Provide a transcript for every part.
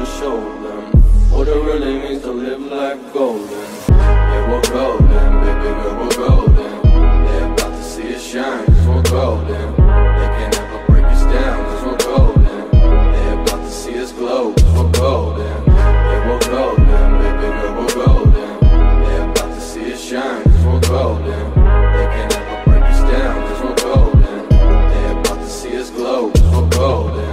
And show them what it really means to live life golden. Yeah, we're golden, baby girl, we're golden. They're about to see us shine, cause we're golden. They can't ever break us down, cause we're golden. They're about to see us glow, cause we're golden. Yeah, we're golden, baby girl, we're golden. They're about to see us shine, cause we're golden. They can't ever break us down, cause we're golden. They're about to see us glow, cause we're golden.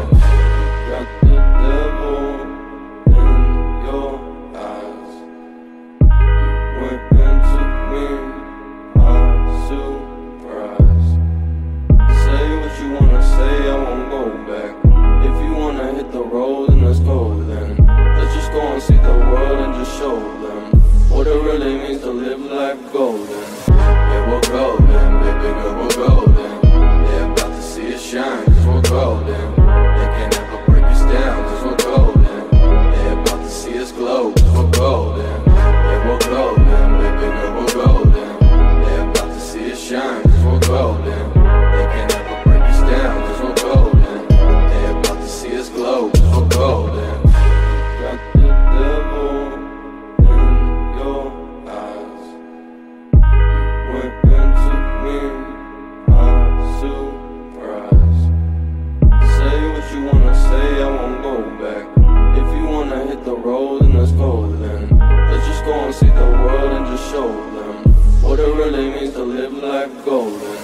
Golden.